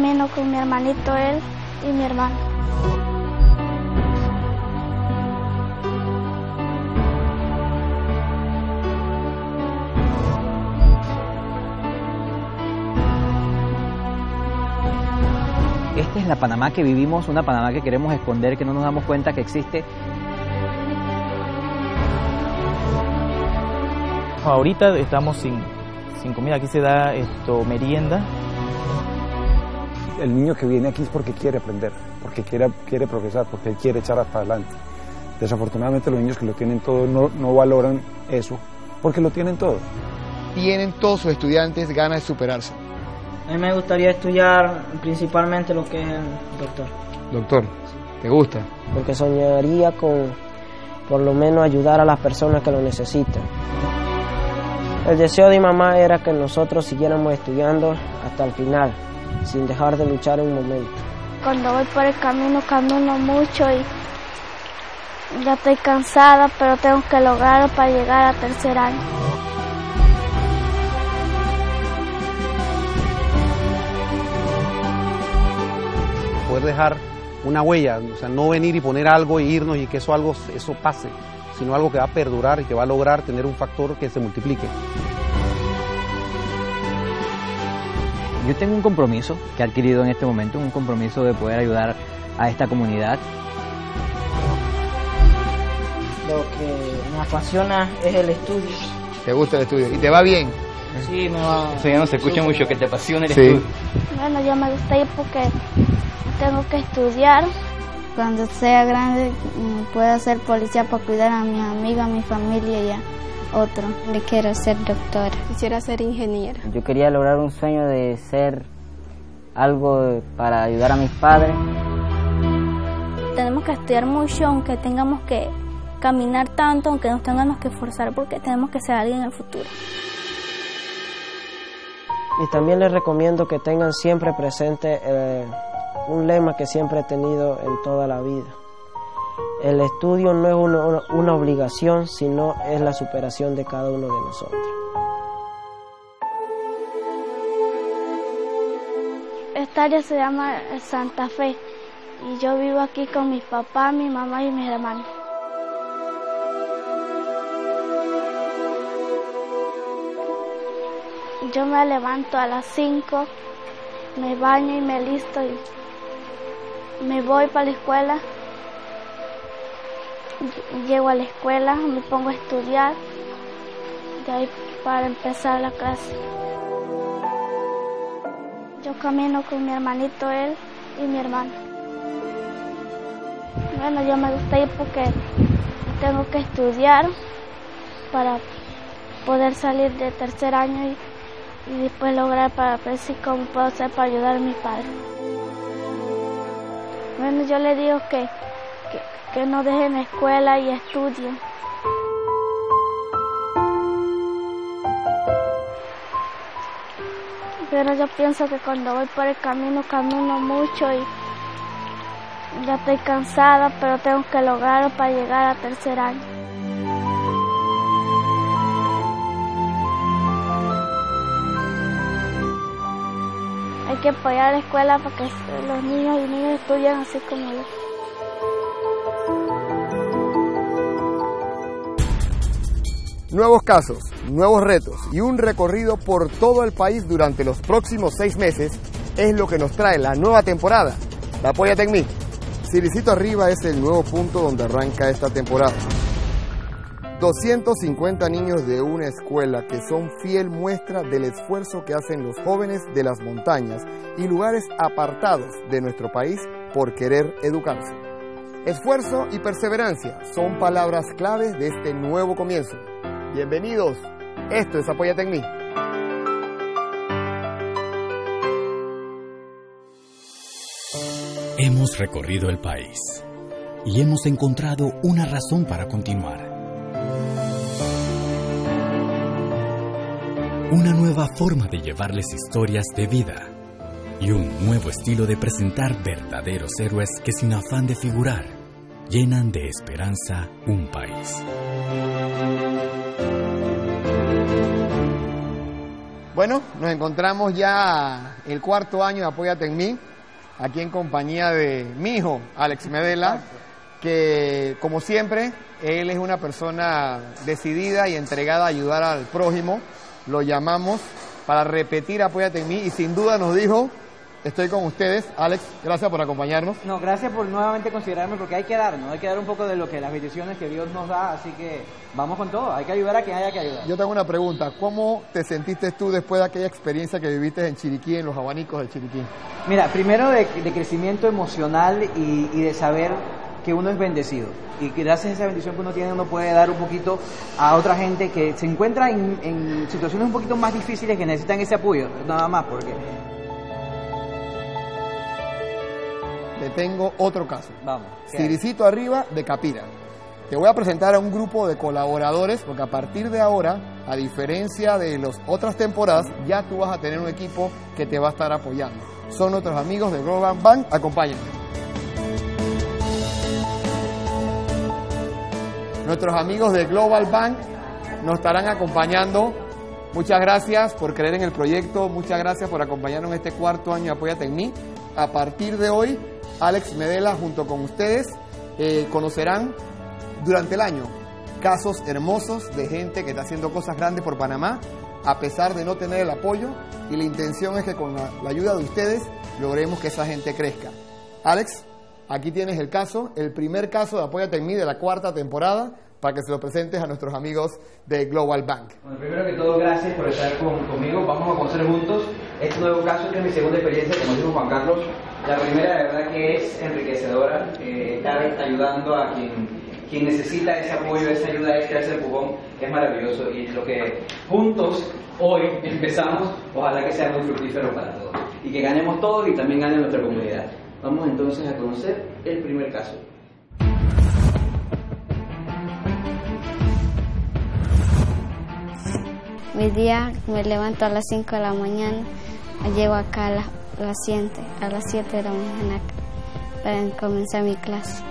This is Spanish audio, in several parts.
camino con mi hermanito, él y mi hermano. Esta es la Panamá que vivimos, una Panamá que queremos esconder, que no nos damos cuenta que existe. Ahorita estamos sin, sin comida, aquí se da esto merienda. El niño que viene aquí es porque quiere aprender, porque quiere, quiere progresar, porque él quiere echar hasta adelante. Desafortunadamente los niños que lo tienen todo no, no valoran eso, porque lo tienen todo. Tienen todos sus estudiantes ganas de superarse. A mí me gustaría estudiar principalmente lo que es el doctor. Doctor, ¿te gusta? Porque soñaría con por lo menos ayudar a las personas que lo necesitan. El deseo de mi mamá era que nosotros siguiéramos estudiando hasta el final, sin dejar de luchar un momento. Cuando voy por el camino camino mucho y ya estoy cansada, pero tengo que lograrlo para llegar a tercer año. poder dejar una huella, o sea, no venir y poner algo e irnos y que eso algo eso pase, sino algo que va a perdurar y que va a lograr tener un factor que se multiplique. Yo tengo un compromiso que he adquirido en este momento, un compromiso de poder ayudar a esta comunidad. Lo que me apasiona es el estudio. ¿Te gusta el estudio? ¿Y te va bien? Sí, me va. Eso ya no se escucha mucho, que te apasiona el Sí. estudio. Bueno, yo me gusta ir porque tengo que estudiar. Cuando sea grande mm, pueda ser policía para cuidar a mis amigos, a mi familia y a otro. Le quiero ser doctora. Quisiera ser ingeniera. Yo quería lograr un sueño de ser algo para ayudar a mis padres. Tenemos que estudiar mucho, aunque tengamos que caminar tanto, aunque nos tengamos que esforzar, porque tenemos que ser alguien en el futuro. Y también les recomiendo que tengan siempre presente eh, un lema que siempre he tenido en toda la vida. El estudio no es una, obligación, sino es la superación de cada uno de nosotros. Esta área se llama Santa Fe y yo vivo aquí con mi papá, mi mamá y mis hermanos. Yo me levanto a las 5, me baño y me listo y me voy para la escuela. Ll- Llego a la escuela, me pongo a estudiar, de ahí para empezar la clase. Yo camino con mi hermanito, él y mi hermano. Bueno, yo me gusta ir porque tengo que estudiar para poder salir de tercer año y, y después lograr para ver si cómo puedo hacer para ayudar a mis padres. Bueno, yo le digo que, que, no dejen la escuela y estudien. Pero yo pienso que cuando voy por el camino camino mucho y ya estoy cansada, pero tengo que lograrlo para llegar a tercer año. Hay que apoyar la escuela para que los niños y niñas estudien así como yo. Nuevos casos, nuevos retos y un recorrido por todo el país durante los próximos seis meses es lo que nos trae la nueva temporada. Apóyate en mí. Siricito Arriba es el nuevo punto donde arranca esta temporada. 250 niños de una escuela que son fiel muestra del esfuerzo que hacen los jóvenes de las montañas y lugares apartados de nuestro país por querer educarse. Esfuerzo y perseverancia son palabras claves de este nuevo comienzo. Bienvenidos, esto es Apóyate en mí. Hemos recorrido el país y hemos encontrado una razón para continuar. Una nueva forma de llevarles historias de vida y un nuevo estilo de presentar verdaderos héroes que sin afán de figurar llenan de esperanza un país. Bueno, nos encontramos ya el cuarto año de Apóyate en mí, aquí en compañía de mi hijo, Alex Medela, que como siempre, él es una persona decidida y entregada a ayudar al prójimo. Lo llamamos para repetir Apóyate en mí y sin duda nos dijo Estoy con ustedes. Alex, gracias por acompañarnos. No, gracias por nuevamente considerarme porque hay que darnos, hay que dar un poco de lo que las bendiciones que Dios nos da, así que vamos con todo, hay que ayudar a quien haya que ayudar. Yo tengo una pregunta, ¿cómo te sentiste tú después de aquella experiencia que viviste en Chiriquí, en los abanicos de Chiriquí? Mira, primero de, crecimiento emocional y, de saber que uno es bendecido y que gracias a esa bendición que uno tiene uno puede dar un poquito a otra gente que se encuentra en, en situaciones un poquito más difíciles que necesitan ese apoyo, nada más porque le tengo otro caso. Vamos. Ciricito arriba de Capira. Te voy a presentar a un grupo de colaboradores porque a partir de ahora, a diferencia de las otras temporadas, ya tú vas a tener un equipo que te va a estar apoyando. Son nuestros amigos de Global Bank. Acompáñenme. Nuestros amigos de Global Bank nos estarán acompañando. Muchas gracias por creer en el proyecto, muchas gracias por acompañarnos en este cuarto año Apóyate en mí. A partir de hoy Alex Medela junto con ustedes eh, conocerán durante el año casos hermosos de gente que está haciendo cosas grandes por Panamá a pesar de no tener el apoyo y la intención es que con la, ayuda de ustedes logremos que esa gente crezca. Alex, aquí tienes el caso, el primer caso de Apóyate en mí de la cuarta temporada para que se lo presentes a nuestros amigos de Global Bank. Bueno, primero que todo, gracias por estar conmigo. Vamos a conocer juntos este nuevo caso, que es mi segunda experiencia, como dijo Juan Carlos. La primera, de verdad, que es enriquecedora, eh, estar ayudando a quien, quien necesita ese apoyo, esa ayuda extra, ese empujón, es maravilloso. Y lo que juntos hoy empezamos, ojalá que sea muy fructífero para todos. Y que ganemos todos y también gane nuestra comunidad. Vamos entonces a conocer el primer caso. Mi día me levanto a las 5 de la mañana, llego acá a las, 7, a las 7 de la mañana para comenzar mi clase.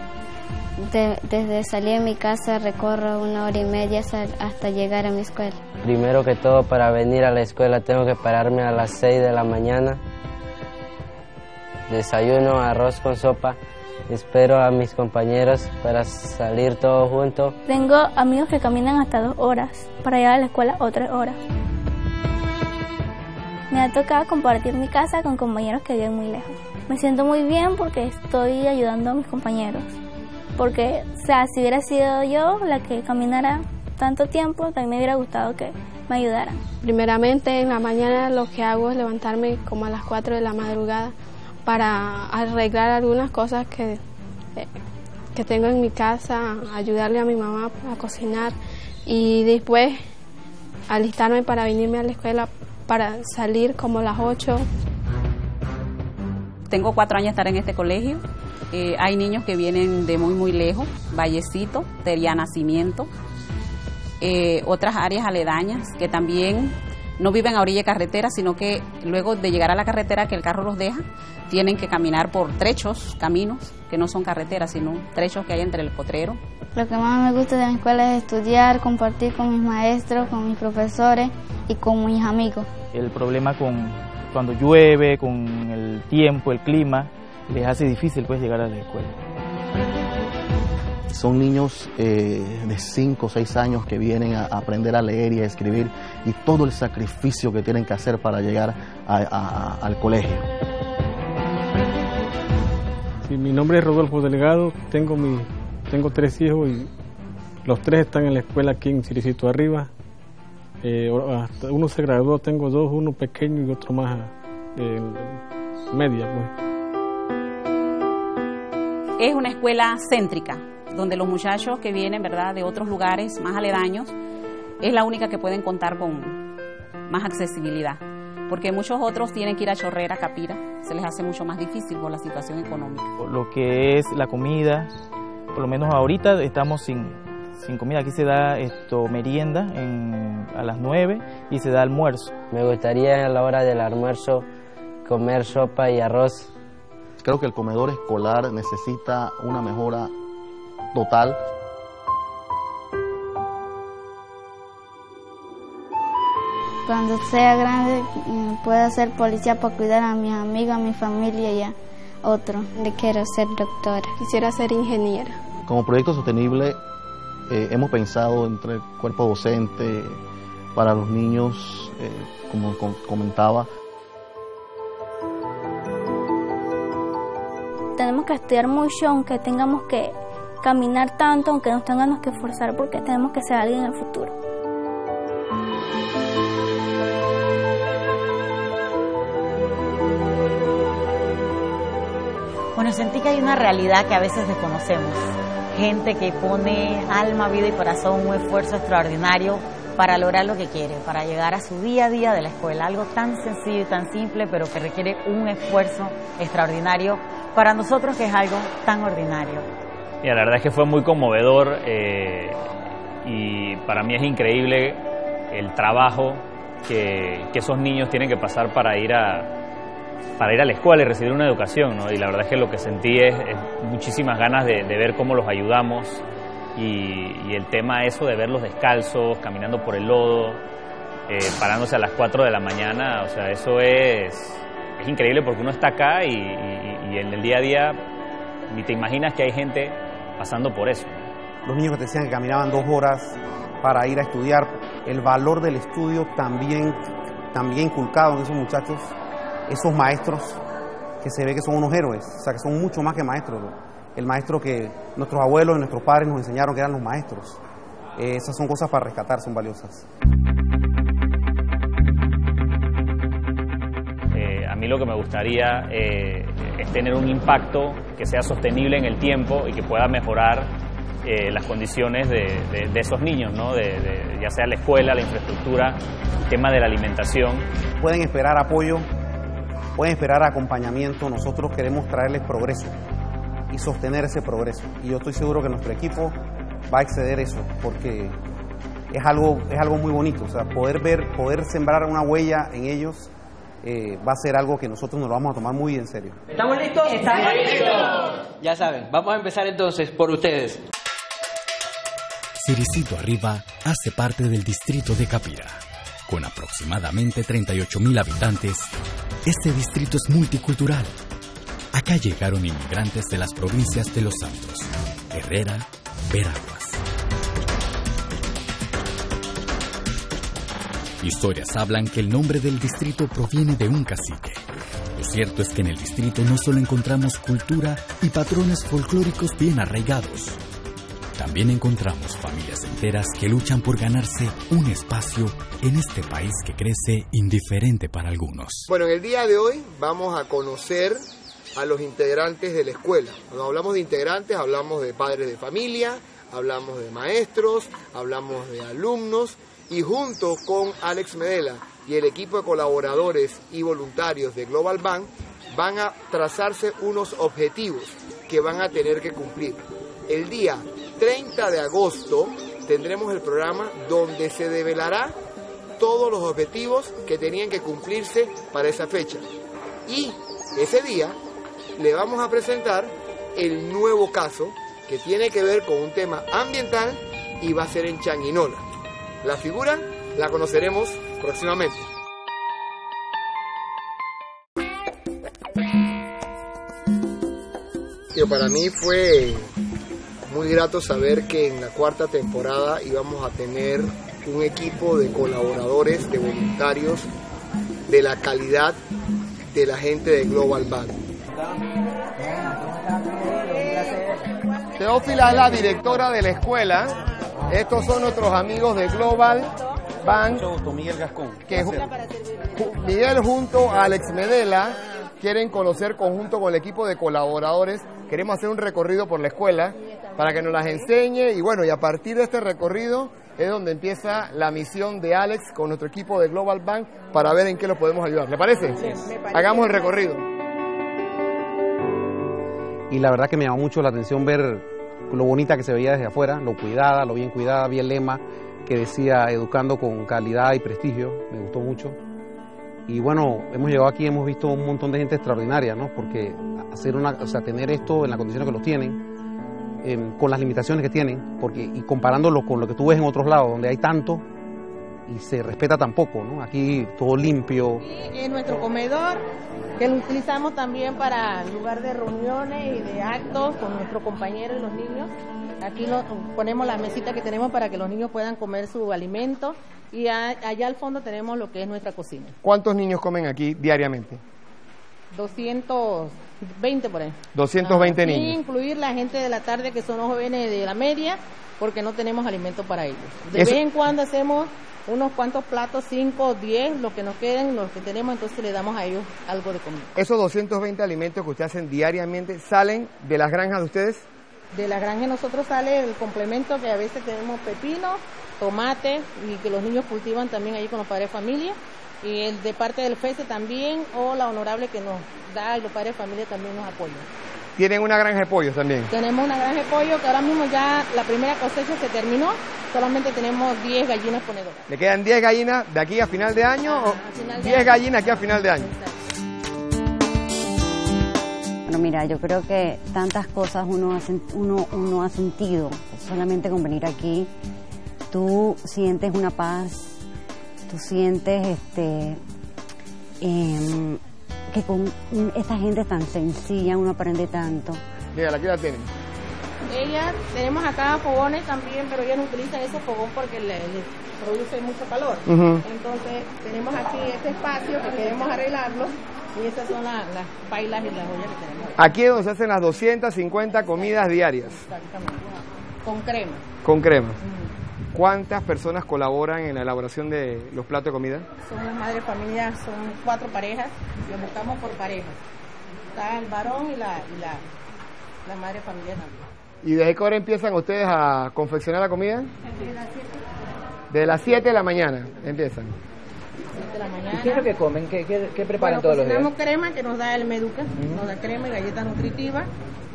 desde salir de mi casa recorro una hora y media hasta llegar a mi escuela. Primero que todo, para venir a la escuela tengo que pararme a las 6 de la mañana. Desayuno arroz con sopa Espero a mis compañeros para salir todos juntos. Tengo amigos que caminan hasta dos horas para llegar a la escuela o tres horas. Me ha tocado compartir mi casa con compañeros que viven muy lejos. Me siento muy bien porque estoy ayudando a mis compañeros. Porque, o sea, si hubiera sido yo la que caminara tanto tiempo, también me hubiera gustado que me ayudaran. Primeramente, en la mañana lo que hago es levantarme como a las 4 de la madrugada para arreglar algunas cosas que, eh, que tengo en mi casa, ayudarle a mi mamá a cocinar y después alistarme para venirme a la escuela para salir como las 8. Tengo cuatro años de estar en este colegio. Eh, hay niños que vienen de muy, muy lejos, Vallecito, Teria Nacimiento, eh, otras áreas aledañas que también no viven a orilla de carretera, sino que luego de llegar a la carretera que el carro los deja, tienen que caminar por trechos, caminos, que no son carreteras, sino trechos que hay entre el potrero. Lo que más me gusta de la escuela es estudiar, compartir con mis maestros, con mis profesores y con mis amigos. El problema con cuando llueve, con el tiempo, el clima, les hace difícil pues llegar a la escuela. Son niños eh, de 5 o 6 años que vienen a aprender a leer y a escribir y todo el sacrificio que tienen que hacer para llegar al colegio. mi nombre es Rodolfo Delgado, tengo, mi, tengo tres hijos y los tres están en la escuela aquí en Ciricito Arriba. Eh, uno se graduó, tengo dos, uno pequeño y otro más eh, media. Pues. Es una escuela céntrica, donde los muchachos que vienen, ¿verdad?, de otros lugares más aledaños, es la única que pueden contar con más accesibilidad, porque muchos otros tienen que ir a Chorrera, Capira, se les hace mucho más difícil por la situación económica. Lo que es la comida, por lo menos ahorita estamos sin, sin comida, aquí se da esto merienda a las 9 y se da almuerzo. Me gustaría a la hora del almuerzo comer sopa y arroz. Creo que el comedor escolar necesita una mejora total. Cuando sea grande mm, pueda ser policía para cuidar a mis amigos, a mi familia y a otro. Le quiero ser doctora. Quisiera ser ingeniera. Como proyecto sostenible eh, hemos pensado entre el cuerpo docente para los niños, eh, como comentaba. Tenemos que estudiar mucho, aunque tengamos que caminar tanto, aunque nos tengamos que esforzar, porque tenemos que ser alguien en el futuro. Bueno, sentí que hay una realidad que a veces desconocemos. Gente que pone alma, vida y corazón un esfuerzo extraordinario para lograr lo que quiere, para llegar a su día a día de la escuela. Algo tan sencillo y tan simple, pero que requiere un esfuerzo extraordinario para nosotros que es algo tan ordinario. Y la verdad es que fue muy conmovedor eh, y para mí es increíble el trabajo que, que esos niños tienen que pasar para ir a, para ir a la escuela y recibir una educación, ¿no? Y la verdad es que lo que sentí es, muchísimas ganas de, ver cómo los ayudamos y, el tema eso de verlos descalzos, caminando por el lodo, eh, parándose a las 4 de la mañana, o sea, eso es, es increíble porque uno está acá y, en el día a día ni te imaginas que hay gente pasando por eso. Los niños que te decían que caminaban dos horas para ir a estudiar, el valor del estudio también, también inculcado en esos muchachos esos maestros que se ve que son unos héroes, o sea, que son mucho más que maestros. El maestro que nuestros abuelos y nuestros padres nos enseñaron que eran los maestros. Eh, esas son cosas para rescatar, son valiosas. Eh, a mí lo que me gustaría eh, es tener un impacto que sea sostenible en el tiempo y que pueda mejorar las condiciones de, esos niños, ¿no? de, ya sea la escuela, la infraestructura, el tema de la alimentación. Pueden esperar apoyo pueden esperar acompañamiento, nosotros queremos traerles progreso y sostener ese progreso. Y yo estoy seguro que nuestro equipo va a exceder eso, porque es algo, es algo muy bonito, o sea, poder ver, poder sembrar una huella en ellos eh, va a ser algo que nosotros nos lo vamos a tomar muy en serio. ¿Estamos listos? Estamos listos. Ya saben, vamos a empezar entonces por ustedes. Ciricito Arriba hace parte del distrito de Capira. Con aproximadamente 38.000 habitantes, este distrito es multicultural. Acá llegaron inmigrantes de las provincias de Los Santos, Herrera, Veraguas. Historias hablan que el nombre del distrito proviene de un cacique. Lo cierto es que en el distrito no solo encontramos cultura y patrones folclóricos bien arraigados, también encontramos familias enteras que luchan por ganarse un espacio en este país que crece indiferente para algunos. Bueno, en el día de hoy vamos a conocer a los integrantes de la escuela. Cuando hablamos de integrantes, hablamos de padres de familia, hablamos de maestros, hablamos de alumnos y junto con Alex Medela y el equipo de colaboradores y voluntarios de Global Bank van a trazarse unos objetivos que van a tener que cumplir. El día 30 de agosto tendremos el programa donde se develará todos los objetivos que tenían que cumplirse para esa fecha. Y ese día le vamos a presentar el nuevo caso que tiene que ver con un tema ambiental y va a ser en Changuinola. La figura la conoceremos próximamente. para mí fue muy grato saber que en la cuarta temporada íbamos a tener un equipo de colaboradores, de voluntarios, de la calidad de la gente de Global Bank. Teófila es la directora de la escuela. Estos son nuestros amigos de Global Bank. Miguel Gascón. Que Miguel junto a Alex Medela quieren conocer conjunto con el equipo de colaboradores. Queremos hacer un recorrido por la escuela para que nos las enseñe y bueno, y a partir de este recorrido es donde empieza la misión de Alex con nuestro equipo de Global Bank para ver en qué los podemos ayudar. ¿Le parece? Hagamos el recorrido. Y la verdad que me llamó mucho la atención ver lo bonita que se veía desde afuera, lo cuidada, lo bien cuidada, bien lema que decía educando con calidad y prestigio, me gustó mucho. Y bueno, hemos llegado aquí, hemos visto un montón de gente extraordinaria, ¿no? Porque hacer una, o sea, tener esto en las condiciones que lo tienen, Em, con las limitaciones que tienen, porque, y comparándolo con lo que tú ves en otros lados, donde hay tanto, y se respeta tampoco, ¿no? Aquí todo limpio. Y en nuestro comedor, que lo utilizamos también para lugar de reuniones y de actos con nuestros compañeros y los niños. Aquí lo, ponemos la mesita que tenemos para que los niños puedan comer su alimento y a- allá al fondo tenemos lo que es nuestra cocina. ¿Cuántos niños comen aquí diariamente? 220 por ahí. 220 Sin niños. incluir la gente de la tarde que son los jóvenes de la media porque no tenemos alimento para ellos. De Eso- vez en cuando hacemos unos cuantos platos, 5 o 10, los que nos queden, los que tenemos, entonces le damos a ellos algo de comida. Esos 220 alimentos que ustedes hacen diariamente salen de las granjas de ustedes. De la granja nosotros sale el complemento que a veces tenemos pepino, tomate y que los niños cultivan también ahí con los padres de familia. Y el de parte del FESE también o la honorable que nos da y los padres de familia también nos apoyan. Tienen una granja de pollos también. Tenemos una granja de pollo que ahora mismo ya la primera cosecha se terminó, solamente tenemos 10 gallinas ponedoras. ¿Le quedan 10 gallinas de aquí a final de año o final de 10 año. gallinas aquí a final de año? Bueno, mira, yo creo que tantas cosas uno ha, uno, uno ha sentido solamente con venir aquí. Tú sientes una paz, tú sientes este, em, que con esta gente tan sencilla uno aprende tanto. Mira, aquí la tienen. Ellas, tenemos acá fogones también, pero ellas no utilizan esos fogones porque le- produce mucho calor. Entonces, tenemos aquí este espacio que queremos arreglarlo y esas son la- las bailas y las ollas que tenemos. Aquí es donde se hacen las 250 comidas diarias Exactamente. Con crema. con crema. ¿Cuántas personas colaboran en la elaboración de los platos de comida? Somos madre de familia, son cuatro parejas, lo buscamos por parejas. Está el varón y la, y la, la madre de familia también. ¿Y desde qué hora empiezan ustedes a confeccionar la comida? De las 7 de la mañana empiezan. de la mañana. ¿Y qué es lo que comen? ¿Qué, qué- qué preparan Bueno, todos los días? cocinamos crema que nos da el Meduca, nos da crema y galletas nutritivas.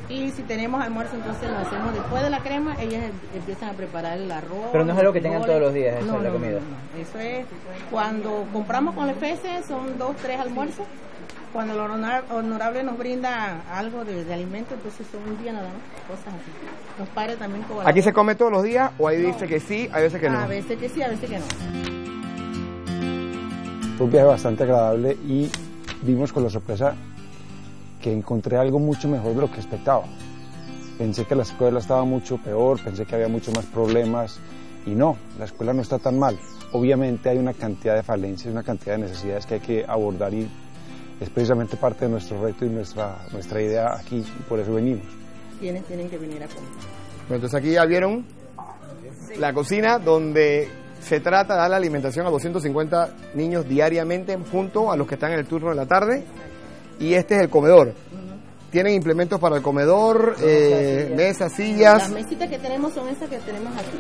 Y si tenemos almuerzo, entonces lo hacemos después de la crema, ellas em- empiezan a preparar el arroz. Pero no es algo que tengan todos los días, eso, No, la no, comida. no, no. Eso es cuando compramos con el FESE, son dos, tres almuerzos. Cuando el honor- honorable nos brinda algo de, de alimento, entonces son un día nada más, cosas así. Los padres también colaboran. ¿Aquí se come todos los días o ahí dice que sí, hay veces que no? A veces que sí, a veces que no. Fue un viaje bastante agradable y vimos con la sorpresa que encontré algo mucho mejor de lo que expectaba. Pensé que la escuela estaba mucho peor, pensé que había muchos más problemas y no, la escuela no está tan mal. Obviamente hay una cantidad de falencias, una cantidad de necesidades que hay que abordar y es precisamente parte de nuestro reto y nuestra, nuestra idea aquí y por eso venimos. Tienen, tienen que venir a comer. Bueno, entonces aquí ya vieron la cocina donde se trata de dar la alimentación a 250 niños diariamente junto a los que están en el turno de la tarde y este es el comedor. Tienen implementos para el comedor, eh, mesas, sillas. Las mesitas que tenemos son estas que tenemos aquí.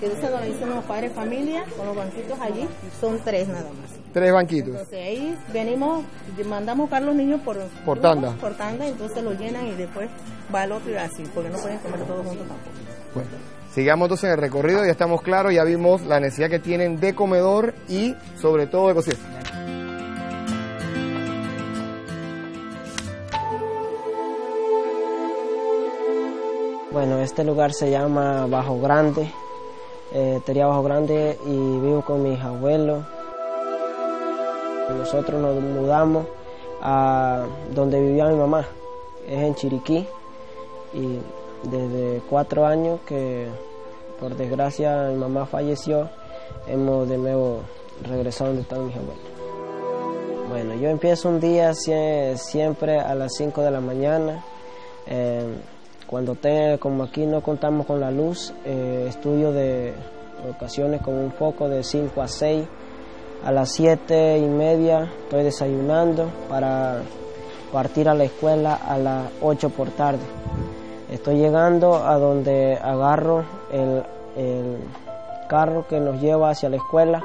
Que esas donde dicen los padres de familia, con los banquitos allí, son tres nada más. Tres banquitos. Entonces ahí venimos, mandamos a buscar los niños por, Por tanda. Por tanda, entonces lo llenan y después va el otro y así, porque no pueden comer todos juntos tampoco. Bueno, sigamos entonces en el recorrido, ya estamos claros, ya vimos la necesidad que tienen de comedor y sobre todo de cocina. Bueno, este lugar se llama Bajo Grande, eh, Tería Bajo Grande y vivo con mis abuelos. Nosotros nos mudamos a donde vivía mi mamá, es en Chiriquí, y desde cuatro años que por desgracia mi mamá falleció, hemos de nuevo regresado donde están mis abuelos. Bueno, yo empiezo un día sie- siempre a las 5 de la mañana. eh, cuando te, como aquí no contamos con la luz, eh, estudio de ocasiones con un foco de 5 a 6. A las 7 y media estoy desayunando para partir a la escuela a las 8 por tarde. Estoy llegando a donde agarro el, el carro que nos lleva hacia la escuela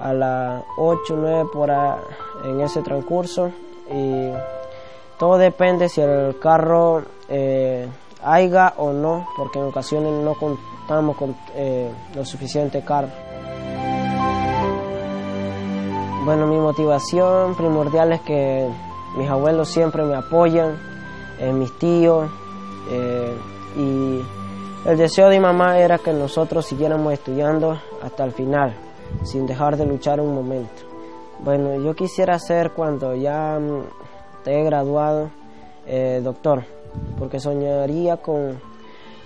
a las 8 9 por a- en ese transcurso y todo depende si el carro eh, haya o no, porque en ocasiones no contamos con eh, lo suficiente carro. Bueno, mi motivación primordial es que mis abuelos siempre me apoyan, eh, mis tíos, eh, y el deseo de mi mamá era que nosotros siguiéramos estudiando hasta el final. sin dejar de luchar un momento. Bueno, yo quisiera ser cuando ya he graduado eh, doctor, porque soñaría con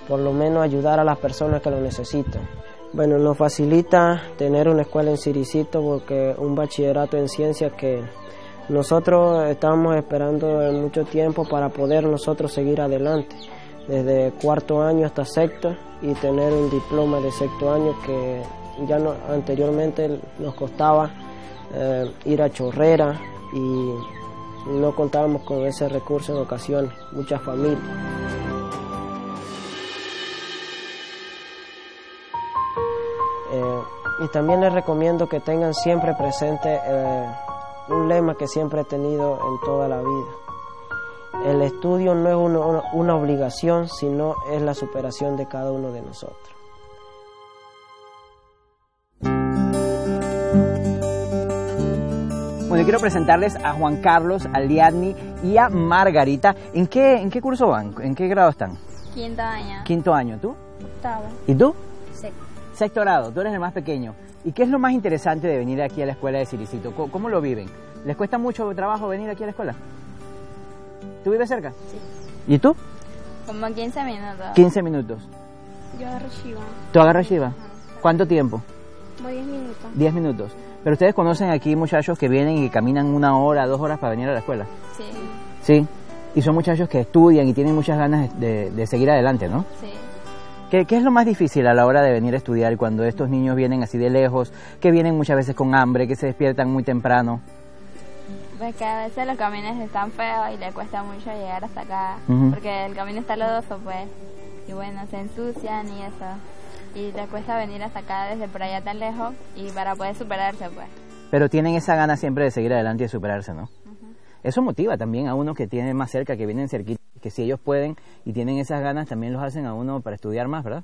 por lo menos ayudar a las personas que lo necesitan. Bueno, nos facilita tener una escuela en Siricito porque un bachillerato en ciencias que nosotros estamos esperando mucho tiempo para poder nosotros seguir adelante, desde cuarto año hasta sexto y tener un diploma de sexto año que ya no, anteriormente nos costaba eh, ir a Chorrera y no contábamos con ese recurso en ocasiones, muchas familias. Eh, y también les recomiendo que tengan siempre presente eh, un lema que siempre he tenido en toda la vida. El estudio no es una, una obligación, sino es la superación de cada uno de nosotros. Bueno, quiero presentarles a Juan Carlos, a Liadni y a Margarita. ¿En qué, ¿En qué curso van? ¿En qué grado están? Quinto año. Quinto año, ¿tú? Octavo. ¿Y tú? Sexto. Sexto grado, tú eres el más pequeño. ¿Y qué es lo más interesante de venir aquí a la escuela de Siricito? ¿Cómo, cómo lo viven? ¿Les cuesta mucho trabajo venir aquí a la escuela? ¿Tú vives cerca? Sí. ¿Y tú? Como 15 minutos. 15 minutos. Yo agarro Shiva. ¿Tú agarras Shiva? ¿Cuánto tiempo? Como 10 minutos. 10 minutos. Pero ustedes conocen aquí muchachos que vienen y caminan una hora, dos horas para venir a la escuela. Sí. Sí. Y son muchachos que estudian y tienen muchas ganas de, de seguir adelante, ¿no? Sí. ¿Qué, ¿Qué, es lo más difícil a la hora de venir a estudiar cuando estos niños vienen así de lejos, que vienen muchas veces con hambre, que se despiertan muy temprano? Pues que a veces los caminos están feos y le cuesta mucho llegar hasta acá, porque el camino está lodoso, pues. Y bueno, se ensucian y eso. Y le cuesta venir hasta acá desde por allá tan lejos y para poder superarse, pues. Pero tienen esa gana siempre de seguir adelante y de superarse, ¿no? Eso motiva también a uno que tiene más cerca, que vienen cerquita, que si ellos pueden y tienen esas ganas, también los hacen a uno para estudiar más, ¿verdad?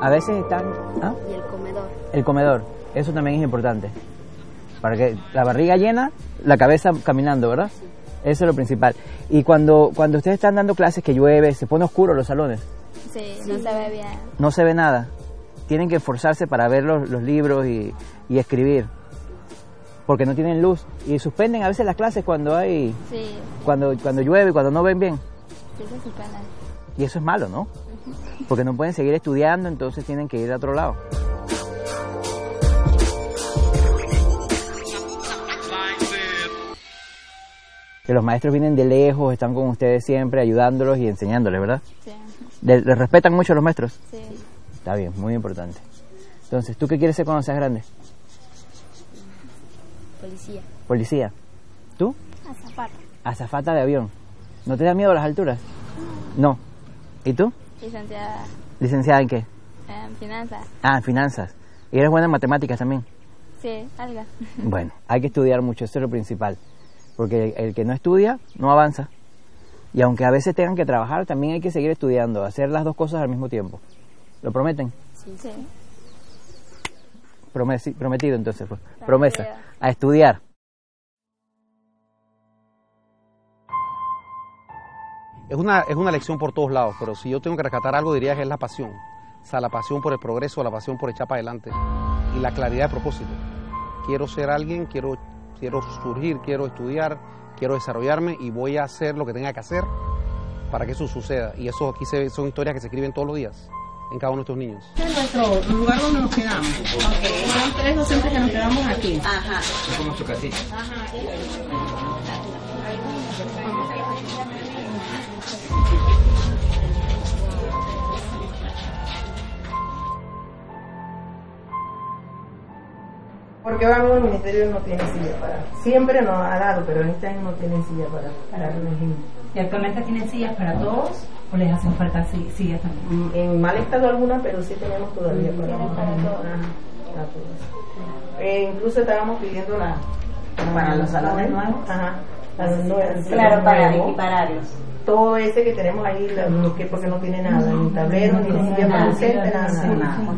A veces están... ¿ah? Y el comedor. El comedor, eso también es importante. Para que la barriga llena, la cabeza caminando, ¿verdad? Eso es lo principal. Y cuando, cuando ustedes están dando clases que llueve, se pone oscuro los salones, Sí, no se ve bien. no se ve nada. Tienen que esforzarse para ver los, los libros y, y escribir. Porque no tienen luz. Y suspenden a veces las clases cuando hay... Sí, Cuando, cuando llueve, cuando no ven bien. sí se. Y eso es malo, ¿no? Porque no pueden seguir estudiando, entonces tienen que ir a otro lado. Que los maestros vienen de lejos, están con ustedes siempre, ayudándolos y enseñándoles, ¿verdad? Sí. ¿Les les respetan mucho a los maestros? Sí. Está bien, muy importante. Entonces, ¿tú qué quieres ser cuando seas grande? Policía. Policía. ¿Tú? Azafata. Azafata de avión. ¿No te da miedo las alturas? No. ¿Y tú? Licenciada ¿Licenciada en qué? en finanzas. Ah, en finanzas. ¿Y eres buena en matemáticas también? Sí, algo. Bueno, hay que estudiar mucho, eso es lo principal. Porque el, el que no estudia no avanza. Y aunque a veces tengan que trabajar, también hay que seguir estudiando, hacer las dos cosas al mismo tiempo. ¿Lo prometen? Sí. sí. Promesi- prometido entonces, pues. Promesa. A estudiar. Es una, es una lección por todos lados, pero si yo tengo que rescatar algo diría que es la pasión. O sea, la pasión por el progreso, la pasión por echar para adelante y la claridad de propósito. Quiero ser alguien, quiero, quiero surgir, quiero estudiar, quiero desarrollarme y voy a hacer lo que tenga que hacer para que eso suceda. Y eso aquí se, son historias que se escriben todos los días en cada uno de estos niños. Este es nuestro lugar donde nos quedamos. Son tres docentes que nos quedamos aquí. Ajá. Es como su casita. Porque ahora mismo el ministerio no tiene silla para. Siempre nos ha dado, pero en este año no tienen silla para, para los niños. ¿Y actualmente tienen sillas para todos o les hacen falta si- sillas también? Mm, En mal estado alguna, pero sí tenemos todavía para, Tienen para todos. Ajá, para todos. Eh, incluso estábamos pidiendo la. Para los salones nuevos. Ajá. las nuevas- Claro, para nuevos. Todo ese que tenemos ahí, la- lo que porque no tiene nada, ni tablero, ni silla para docente, nada. nada.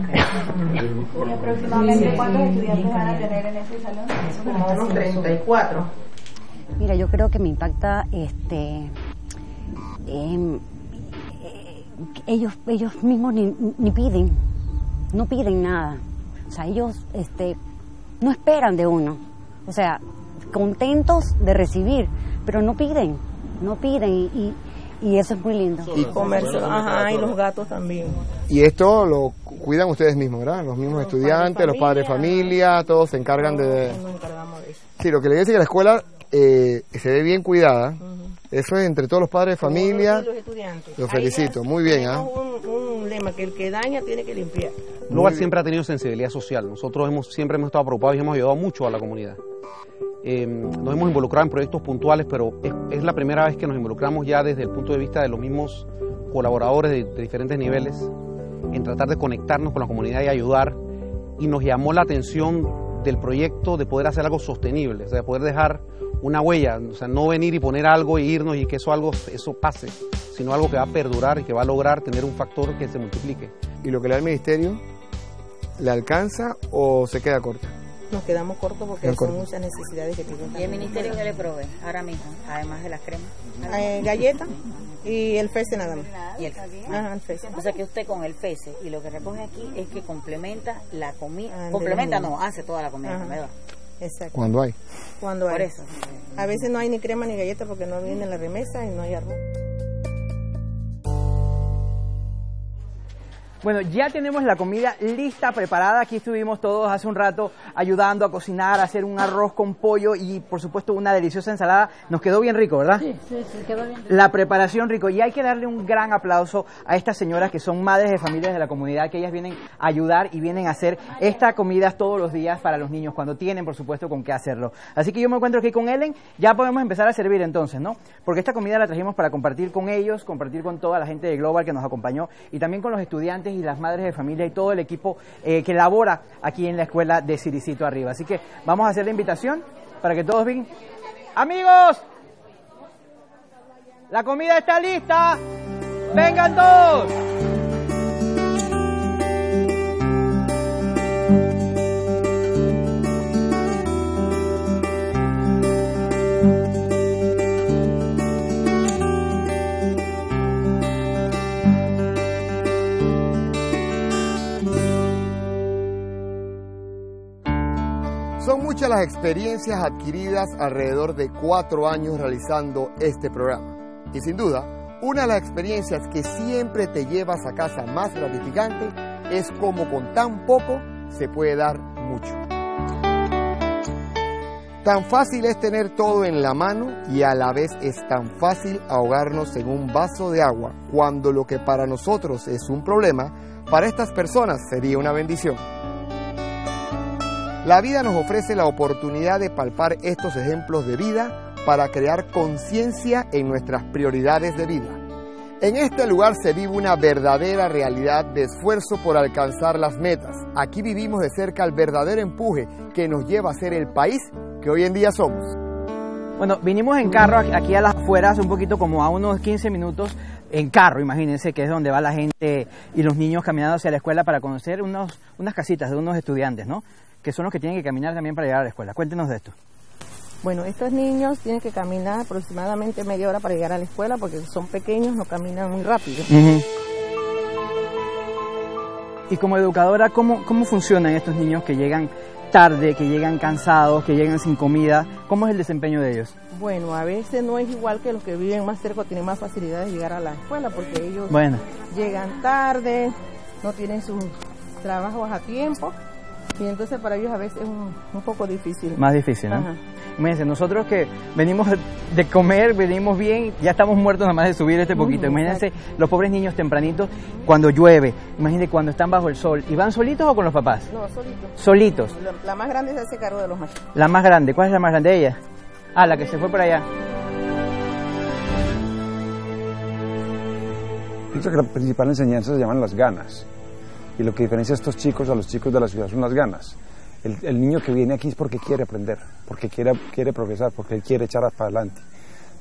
¿Y aproximadamente cuántos estudiantes van a tener en ese salón? Como unos 34. Mira, yo creo que me impacta este em, eh, ellos, ellos mismos ni, ni piden, no piden nada. O sea, ellos este, no esperan de uno. O sea, contentos de recibir, pero no piden, no piden y, y, y eso es muy lindo. Y comercio, ajá, y los gatos también. Y esto lo cuidan ustedes mismos, ¿verdad? Los mismos estudiantes, los padres de familia, todos se encargan de... Nos encargamos de eso. Sí, lo que le dice que la escuela eh, se ve bien cuidada. Eso es entre todos los padres de familia. Y los estudiantes. Los felicito, muy bien, ¿ah? tenemos un, un lema que el que daña tiene que limpiar. Global siempre ha tenido sensibilidad social. Nosotros hemos, siempre hemos estado preocupados y hemos ayudado mucho a la comunidad. Eh, nos hemos involucrado en proyectos puntuales, pero es, es la primera vez que nos involucramos ya desde el punto de vista de los mismos colaboradores de, de diferentes niveles en tratar de conectarnos con la comunidad y ayudar. Y nos llamó la atención del proyecto de poder hacer algo sostenible, o sea, poder dejar una huella, o sea, no venir y poner algo y irnos y que eso algo eso pase, sino algo que va a perdurar y que va a lograr tener un factor que se multiplique. ¿Y lo que le da el ministerio le alcanza o se queda corta? Nos quedamos cortos porque son muchas necesidades que tienen. ¿Y el ministerio qué le provee ahora mismo, además de las cremas? Eh, galleta y el fese nada más. Y el Ajá, el fese. O sea que usted con el fese y lo que recoge aquí es que complementa la comida. Ah, complementa, no, hace toda la comida. Exacto. Cuando hay. Cuando Por hay. eso. A veces no hay ni crema ni galleta porque no viene la remesa y no hay arroz. Bueno, ya tenemos la comida lista, preparada. Aquí estuvimos todos hace un rato ayudando a cocinar, a hacer un arroz con pollo y, por supuesto, una deliciosa ensalada. Nos quedó bien rico, ¿verdad? Sí, sí, sí, quedó bien. La preparación rico. Y hay que darle un gran aplauso a estas señoras que son madres de familias de la comunidad, que ellas vienen a ayudar y vienen a hacer esta comida todos los días para los niños, cuando tienen, por supuesto, con qué hacerlo. Así que yo me encuentro aquí con Ellen. Ya podemos empezar a servir entonces, ¿no? Porque esta comida la trajimos para compartir con ellos, compartir con toda la gente de Global que nos acompañó y también con los estudiantes y las madres de familia y todo el equipo eh, que labora aquí en la escuela de Ciricito Arriba. Así que vamos a hacer la invitación para que todos vengan. Amigos, la comida está lista. Vengan todos. Las experiencias adquiridas alrededor de cuatro años realizando este programa. Y sin duda, una de las experiencias que siempre te llevas a casa más gratificante es cómo con tan poco se puede dar mucho. Tan fácil es tener todo en la mano y a la vez es tan fácil ahogarnos en un vaso de agua cuando lo que para nosotros es un problema, para estas personas sería una bendición. La vida nos ofrece la oportunidad de palpar estos ejemplos de vida para crear conciencia en nuestras prioridades de vida. En este lugar se vive una verdadera realidad de esfuerzo por alcanzar las metas. Aquí vivimos de cerca el verdadero empuje que nos lleva a ser el país que hoy en día somos. Bueno, vinimos en carro aquí- a las afueras, un poquito como a unos 15 minutos en carro, imagínense que es donde va la gente y los niños caminando hacia la escuela para conocer unos, unas casitas de unos estudiantes, ¿no? Que son los que tienen que caminar también para llegar a la escuela. Cuéntenos de esto. Bueno, estos niños tienen que caminar aproximadamente media hora para llegar a la escuela porque son pequeños, no caminan muy rápido. Y como educadora, ¿cómo, ¿cómo funcionan estos niños que llegan tarde, que llegan cansados, que llegan sin comida? ¿Cómo es el desempeño de ellos? Bueno, a veces no es igual que los que viven más cerca, tienen más facilidad de llegar a la escuela porque ellos Bueno. llegan tarde, no tienen sus trabajos a tiempo y entonces para ellos a veces es un, un poco difícil. Más difícil, ¿no? Ajá. Imagínense, nosotros que venimos de comer, venimos bien, ya estamos muertos nada más de subir este poquito. Ujú, Imagínense los pobres niños tempranitos cuando llueve, imagínense cuando están bajo el sol. ¿Y van solitos o con los papás? No, solito. Solitos. La, la más grande se hace cargo de los machos. La más grande, ¿cuál es la más grande de ella? Ah, la que se fue por allá. Pienso que la principal enseñanza se llaman las ganas. Y lo que diferencia a estos chicos a los chicos de la ciudad son las ganas. El, el niño que viene aquí es porque quiere aprender, porque quiere, quiere progresar, porque él quiere echar para adelante.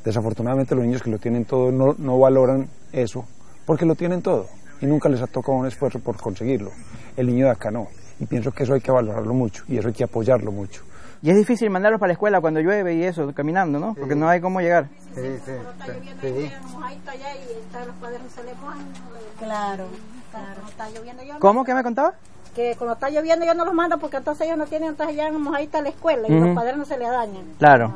Desafortunadamente los niños que lo tienen todo no, no valoran eso, porque lo tienen todo y nunca les ha tocado un esfuerzo por conseguirlo. El niño de acá no. Y pienso que eso hay que valorarlo mucho y eso hay que apoyarlo mucho. Y es difícil mandarlos para la escuela cuando llueve y eso, caminando, ¿no? Porque no hay cómo llegar. Sí, sí, sí. Claro, claro. Está lloviendo yo. ¿Cómo? ¿Qué me contaba? Que cuando está lloviendo yo no los mando porque entonces ellos no tienen, entonces ya mojadita a la escuela y Ujú. los padres no se les dañan. Claro.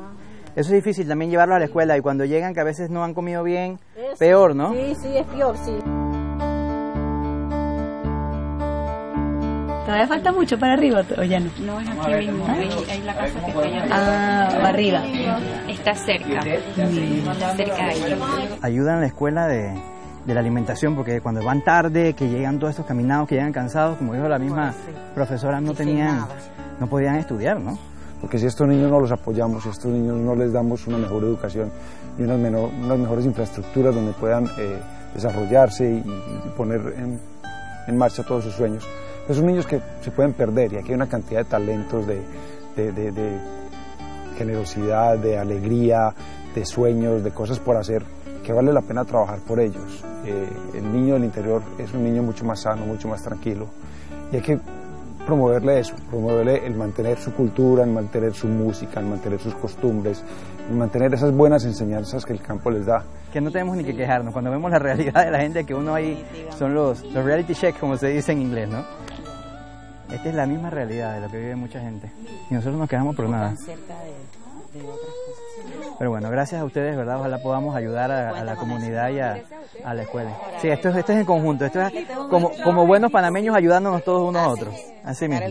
Eso es difícil también llevarlos a la escuela y cuando llegan que a veces no han comido bien, Eso. peor, ¿no? Sí, sí, es peor, sí. ¿Todavía falta mucho para arriba o ya no? No, es aquí mismo, ahí, ahí la casa que. Ah, para arriba. Está cerca, está cerca ahí. ayudan a la escuela de, de la alimentación, porque cuando van tarde, que llegan todos estos caminados, que llegan cansados, como dijo la misma profesora, no tenían, no podían estudiar, ¿no? Porque si a estos niños no los apoyamos, si a estos niños no les damos una mejor educación y unas, menor- unas mejores infraestructuras donde puedan eh, desarrollarse y, y poner en, en marcha todos sus sueños, pues son niños que se pueden perder y aquí hay una cantidad de talentos, de, de- de- de generosidad, de alegría, de sueños, de cosas por hacer que vale la pena trabajar por ellos. Eh, el niño del interior es un niño mucho más sano, mucho más tranquilo y hay que promoverle eso, promoverle el mantener su cultura, el mantener su música, el mantener sus costumbres, el mantener esas buenas enseñanzas que el campo les da. Que no tenemos ni que quejarnos. Cuando vemos la realidad de la gente, que uno ahí son los, los reality checks, como se dice en inglés, ¿no? Esta es la misma realidad de lo que vive mucha gente. Y nosotros nos quejamos por nada. Pero bueno, gracias a ustedes, ¿verdad? Ojalá podamos ayudar a, a la comunidad y a, a la escuela. Sí, esto, es- esto es en conjunto, esto es como, como buenos panameños ayudándonos todos unos a otros. Así mismo.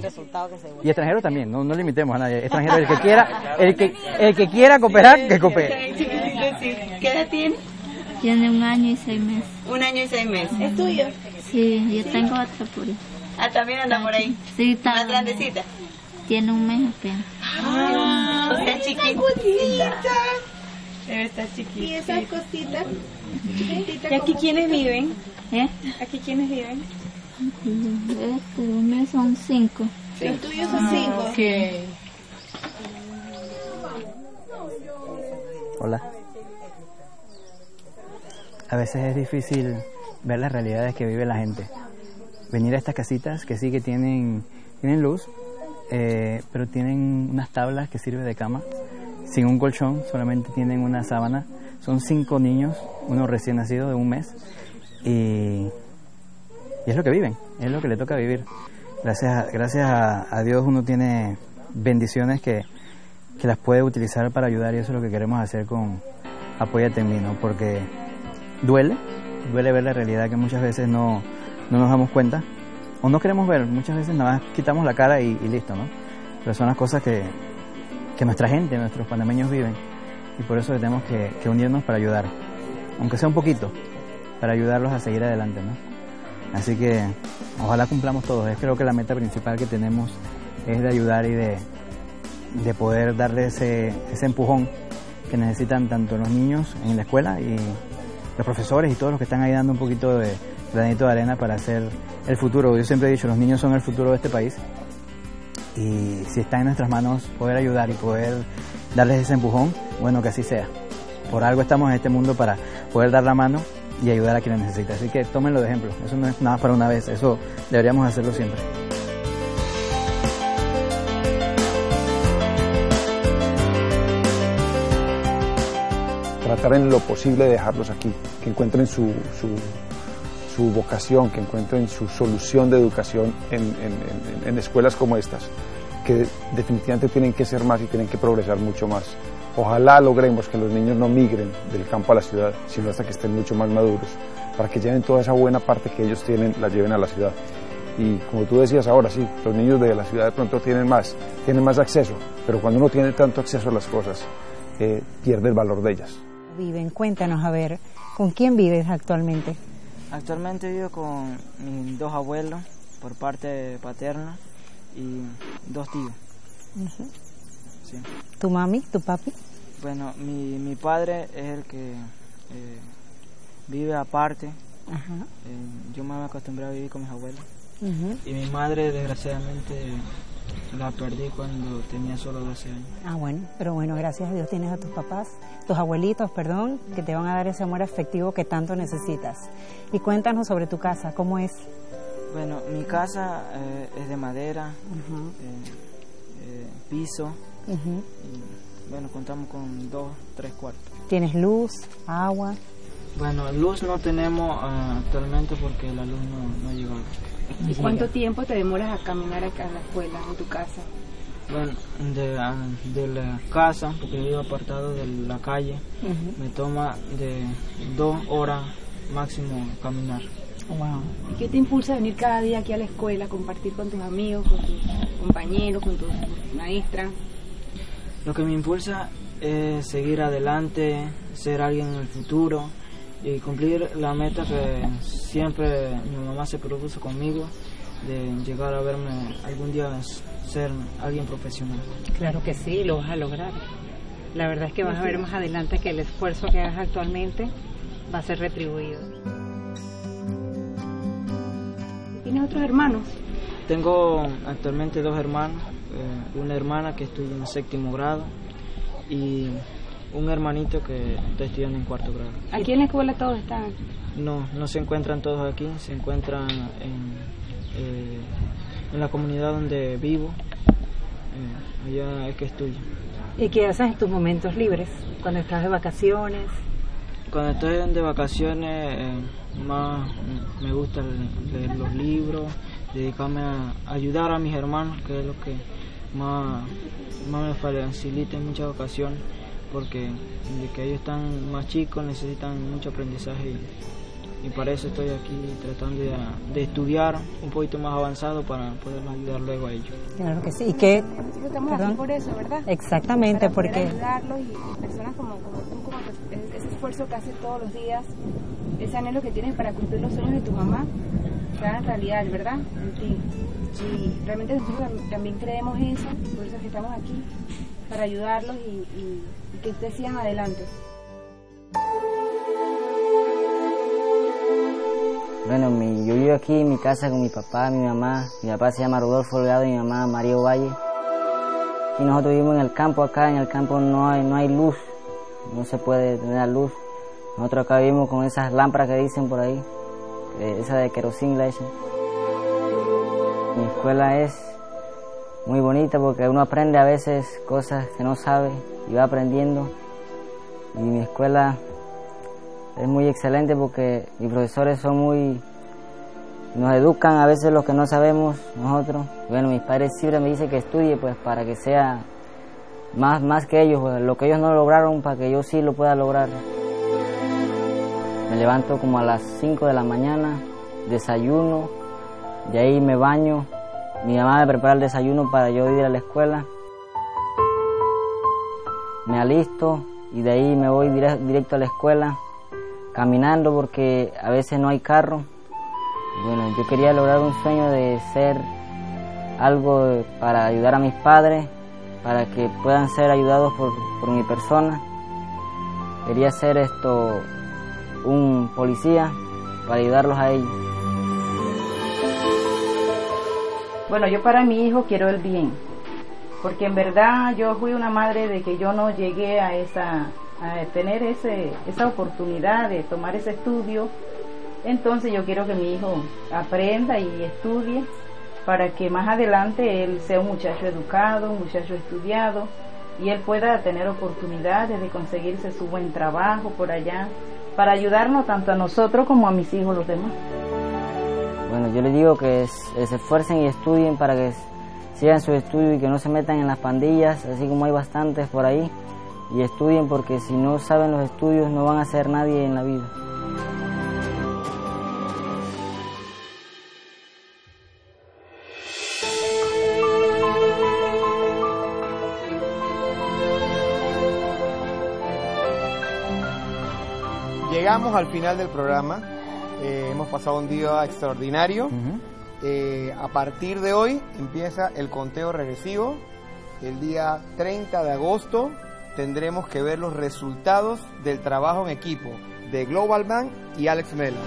Y extranjeros también, no, no limitemos a nadie. Extranjero, el que quiera, el que, el que quiera cooperar, que coopere. ¿Qué edad tiene? Tiene un año y seis meses. Un año y seis meses. ¿Es tuyo? Sí, yo tengo otra por ahí. Ah, también anda por ahí. Sí, está. Más grandecita. Tiene un mes apenas. Ah, está chiquitita. Está chiquitita. ¿Y esas cositas? ¿Y aquí quiénes viven? ¿Eh? ¿Aquí quiénes viven? Este mes son cinco. Los tuyos son cinco. Hola. A veces es difícil ver las realidades que vive la gente. Venir a estas casitas que sí que tienen, tienen luz, eh, pero tienen unas tablas que sirven de cama, sin un colchón, solamente tienen una sábana. Son cinco niños, uno recién nacido de un mes, y, es lo que viven, es lo que le toca vivir. Gracias a, gracias a, Dios uno tiene bendiciones que, que las puede utilizar para ayudar y eso es lo que queremos hacer con Apóyate en mí. Porque duele, duele ver la realidad que muchas veces no, no nos damos cuenta o no queremos ver, muchas veces nada más quitamos la cara y, y listo, ¿no? Pero son las cosas que, que nuestra gente, nuestros panameños viven y por eso tenemos que, que unirnos para ayudar, aunque sea un poquito, para ayudarlos a seguir adelante, ¿no? Así que ojalá cumplamos todos, es creo que la meta principal que tenemos es de ayudar y de, de poder darle ese, ese empujón que necesitan tanto los niños en la escuela y los profesores y todos los que están ahí dando un poquito de granito de arena para hacer el futuro. Yo siempre he dicho, los niños son el futuro de este país y si está en nuestras manos poder ayudar y poder darles ese empujón, bueno, que así sea. Por algo estamos en este mundo para poder dar la mano y ayudar a quienes necesita. Así que tómenlo de ejemplo. Eso no es nada para una vez, eso deberíamos hacerlo siempre. tratar en lo posible de dejarlos aquí, que encuentren su, su vocación, que encuentren su solución de educación en, escuelas como estas, que definitivamente tienen que ser más y tienen que progresar mucho más. Ojalá logremos que los niños no migren del campo a la ciudad, sino hasta que estén mucho más maduros, para que lleven toda esa buena parte que ellos tienen, la lleven a la ciudad. Y como tú decías ahora, sí, los niños de la ciudad de pronto tienen más, tienen más acceso, pero cuando uno tiene tanto acceso a las cosas, eh, pierde el valor de ellas. Viven, cuéntanos a ver, ¿con quién vives actualmente? Actualmente vivo con mis dos abuelos por parte paterna y dos tíos. Sí. ¿Tu mami, tu papi? Bueno, mi, mi padre es el que eh, vive aparte. Ajá. Eh, yo me había acostumbrado a vivir con mis abuelos. Y mi madre, desgraciadamente, la perdí cuando tenía solo 12 años. Ah, bueno, pero bueno, gracias a Dios tienes a tus papás, tus abuelitos, perdón, que te van a dar ese amor afectivo que tanto necesitas. Y cuéntanos sobre tu casa, ¿cómo es? Bueno, mi casa eh, es de madera, eh, eh, piso. Y, bueno, contamos con dos, tres cuartos. ¿Tienes luz, agua? Bueno, luz no tenemos ah, actualmente porque la luz no, no llegado. ¿Y cuánto tiempo te demoras a caminar acá a la escuela, en tu casa? Bueno, de, ah, de la casa, porque yo vivo apartado de la calle, me toma de dos horas máximo caminar. Wow. ¿Y qué te impulsa a venir cada día aquí a la escuela, compartir con tus amigos, con tus compañeros, con tus maestras? Lo que me impulsa es seguir adelante, ser alguien en el futuro y cumplir la meta que siempre mi mamá se propuso conmigo de llegar a verme algún día ser alguien profesional. Claro que sí, lo vas a lograr. La verdad es que vas a ver más adelante que el esfuerzo que hagas actualmente va a ser retribuido. ¿Tienes otros hermanos? Tengo actualmente dos hermanos, eh, una hermana que estudia en séptimo grado y un hermanito que está estudiando en cuarto grado. Aquí en la escuela todos están. No, no se encuentran todos aquí, se encuentran en, eh, en la comunidad donde vivo, eh, allá es que estudio. ¿Y qué haces en tus momentos libres? Cuando estás de vacaciones. Cuando estoy de vacaciones, eh, más me gusta leer los libros, dedicarme a ayudar a mis hermanos, que es lo que más, más me facilita en muchas ocasiones, porque que ellos están más chicos necesitan mucho aprendizaje y, y para eso estoy aquí tratando de, de estudiar un poquito más avanzado para poder ayudar luego a ellos. Claro que sí. ¿Y qué? Nosotros estamos aquí por eso, ¿verdad? Exactamente, Para porque ayudarlos y personas como, como tú, como que- ese esfuerzo que haces todos los días, ese anhelo que tienes para cumplir los sueños de tu mamá, se hagan realidad, ¿verdad? En ti. Y realmente nosotros tam- también creemos eso, por eso es que estamos aquí, para ayudarlos y, y- que ustedes sigan adelante. Bueno, mi- yo vivo aquí en mi casa con mi papá, mi mamá. Mi papá se llama Rodolfo Holgado y mi mamá María Valle. Y nosotros vivimos en el campo acá, en el campo no hay, no hay luz, no se puede tener luz. Nosotros acá vivimos con esas lámparas que dicen por ahí, eh, esa de querosín la echan. Mi escuela es muy bonita porque uno aprende a veces cosas que no sabe y va aprendiendo. Y mi escuela es muy excelente porque mis profesores son muy nos educan a veces lo que no sabemos nosotros bueno mis padres siempre me dicen que estudie pues para que sea más más que ellos pues, lo que ellos no lograron para que yo sí lo pueda lograr me levanto como a las 5 de la mañana desayuno de ahí me baño mi mamá me prepara el desayuno para yo ir a la escuela me alisto y de ahí me voy dire- directo a la escuela caminando porque a veces no hay carro. Bueno, yo quería lograr un sueño de ser algo para ayudar a mis padres, para que puedan ser ayudados por, por mi persona. Quería ser esto un policía para ayudarlos a ellos. Bueno, yo para mi hijo quiero el bien, porque en verdad yo fui una madre de que yo no llegué a esa a tener ese esa oportunidad de tomar ese estudio. Entonces yo quiero que mi hijo aprenda y estudie para que más adelante él sea un muchacho educado, un muchacho estudiado y él pueda tener oportunidades de conseguirse su buen trabajo por allá para ayudarnos tanto a nosotros como a mis hijos los demás. Bueno, yo les digo que se esfuercen y estudien para que sigan su estudio y que no se metan en las pandillas, así como hay bastantes por ahí, y estudien porque si no saben los estudios no van a ser nadie en la vida. Llegamos al final del programa. Eh, hemos pasado un día extraordinario. Eh, a partir de hoy empieza el conteo regresivo. El día 30 de agosto tendremos que ver los resultados del trabajo en equipo de Global Bank y Alex Melo.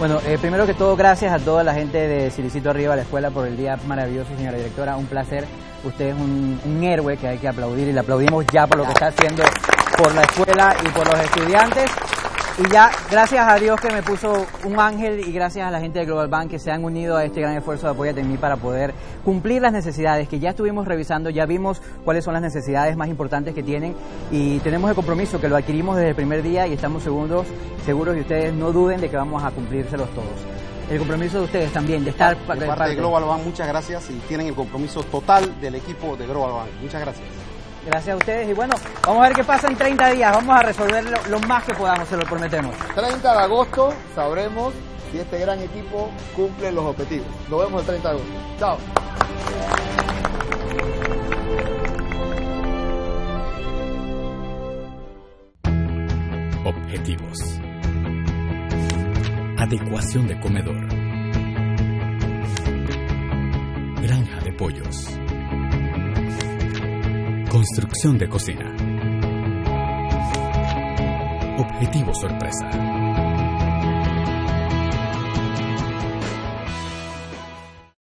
Eh, primero que todo, gracias a toda la gente de Silicito Arriba, la escuela, por el día maravilloso, señora directora. Un placer. Usted es un héroe que hay que aplaudir y le aplaudimos ya por lo que está haciendo por la escuela y por los estudiantes. Y ya, gracias a Dios que me puso un ángel y gracias a la gente de Global Bank que se han unido a este gran esfuerzo de Apoyate en mí para poder cumplir las necesidades que ya estuvimos revisando, ya vimos cuáles son las necesidades más importantes que tienen y tenemos el compromiso que lo adquirimos desde el primer día y estamos seguros, seguros y ustedes no duden de que vamos a cumplírselos todos. El compromiso de ustedes también, de estar De parte de Global Bank, muchas gracias y tienen el compromiso total del equipo de Global Bank. Muchas gracias. Gracias a ustedes y bueno, vamos a ver qué pasa en 30 días, vamos a resolver lo, lo más que podamos, se lo prometemos. 30 de agosto sabremos si este gran equipo cumple los objetivos. Nos vemos el 30 de agosto. Chao. Objetivos. Adecuación de comedor. Granja de pollos. Construcción de cocina. Objetivo sorpresa.